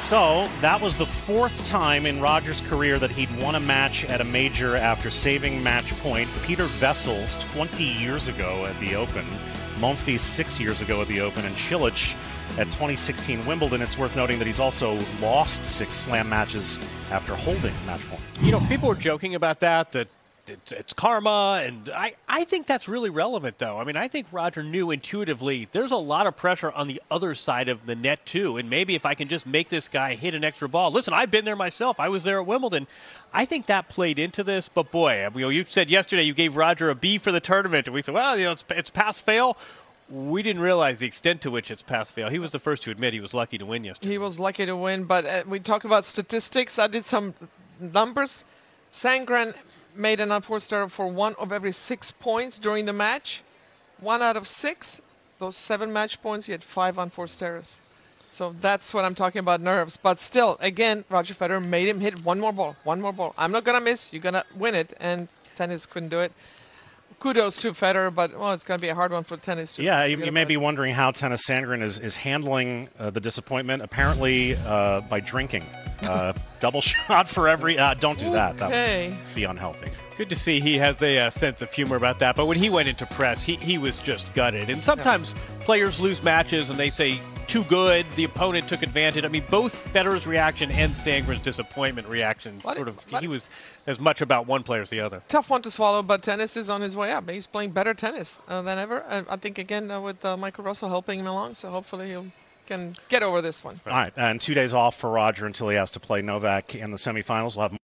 So that was the fourth time in Rogers' career that he'd won a match at a major after saving match point. Peter Wessels 20 years ago at the Open, Monfils six years ago at the Open, and Cilic at 2016 Wimbledon. It's worth noting that he's also lost six slam matches after holding match point. You know, people were joking about that, that it's, it's, karma, and I, I think that's really relevant, though. I mean, I think Roger knew intuitively there's a lot of pressure on the other side of the net, too, and maybe if I can just make this guy hit an extra ball. Listen, I've been there myself. I was there at Wimbledon. I think that played into this, but boy, you, know, you said yesterday you gave Roger a B for the tournament, and we said, well, you know, it's, it's pass fail we didn't realize the extent to which it's pass fail. He was the first to admit he was lucky to win yesterday. He was lucky to win, but uh, we talk about statistics. I did some numbers. Sandgren made an unforced error for one of every six points during the match. One out of six, those seven match points, he had five unforced errors. So that's what I'm talking about nerves. But still, again, Roger Federer made him hit one more ball, one more ball. I'm not going to miss. You're going to win it. And Tennys couldn't do it kudos to Federer, but well, it's going to be a hard one for Tennys. To yeah, you, you may be wondering how Tennys Sandgren is is handling uh, the disappointment. Apparently, uh, by drinking. Uh, double shot for every. Uh, don't do that. Okay. That would be unhealthy. Good to see he has a uh, sense of humor about that. But when he went into press, he, he was just gutted. And sometimes yeah. players lose matches and they say, too good. The opponent took advantage. I mean, both Federer's reaction and Sandgren's disappointment reaction sort of he was as much about one player as the other. Tough one to swallow, but Tennys is on his way up. He's playing better tennis uh, than ever. Uh, I think again uh, with uh, Michael Russell helping him along, so hopefully he'll can get over this one. All right, and two days off for Roger until he has to play Novak in the semifinals. We'll have